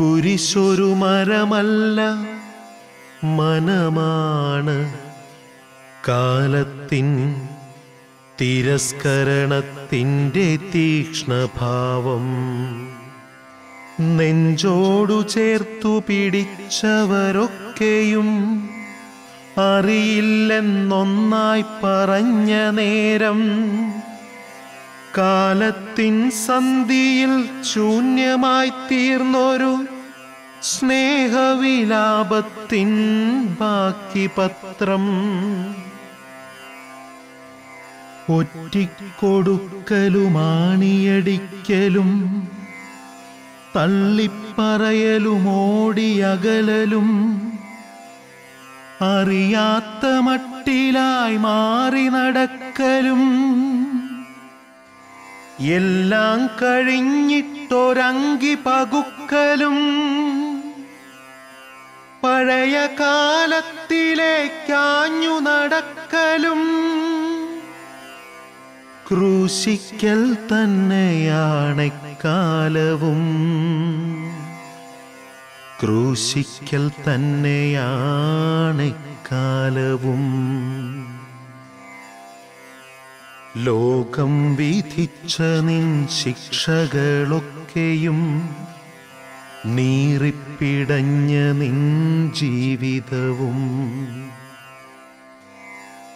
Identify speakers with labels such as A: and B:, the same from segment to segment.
A: കുരിശൊരു മരമല്ല മനമാണ്. കാലത്തിൻ തിരസ്കരണത്തിന്റെ തീക്ഷ്ണഭാവം. നെഞ്ചോടു ചേർത്തു പിടിച്ചവരൊക്കെയും അറിയില്ലെന്നൊന്നായി പറഞ്ഞ നേരം കാലത്തിൻ സന്ധിയിൽ ശൂന്യമായി തീർന്നൊരു സ്നേഹവിലാപത്തിൻ ബാക്കി പത്രം ഒറ്റിക്കൊടുക്കലുമാണിയടിക്കലും തള്ളിപ്പറയലും ഓടിയകലും അറിയാത്ത മട്ടിലായി മാറി നടക്കലും. എല്ലാം കഴിഞ്ഞിട്ടൊരങ്കി പകുക്കലും പഴയ കാലത്തിലേക്കാഞ്ഞു നടക്കലും ക്രൂശിക്കൽ തന്നെയാണ് കാലവും ക്രൂശിക്കൽ തന്നെയാണ് കാലവും ലോകം വിധിച്ച നിൻ ശിക്ഷകളൊക്കെയും നീറിപ്പിടഞ്ഞ നിൻ ജീവിതവും.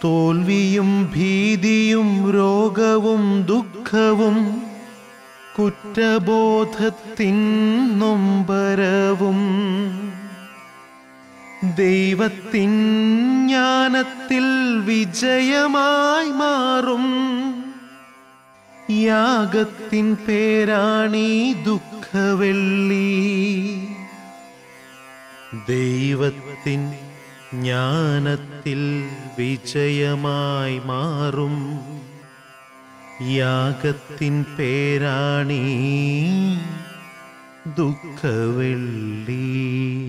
A: തോൽവിയും ഭീതിയും രോഗവും ദുഃഖവും കുറ്റബോധത്തിൻ നൊമ്പരവും. ദൈവത്തിൻ ജ്ഞാനത്തിൽ വിജയമായി മാറും. യാഗത്തിൻ പേരാണീ ദുഃഖവെള്ളി. ദൈവത്തിൻ ജ്ഞാനത്തിൽ വിജയമായി മാറും. യാഗത്തിൻ പേരാണീ ദുഃഖവെള്ളി.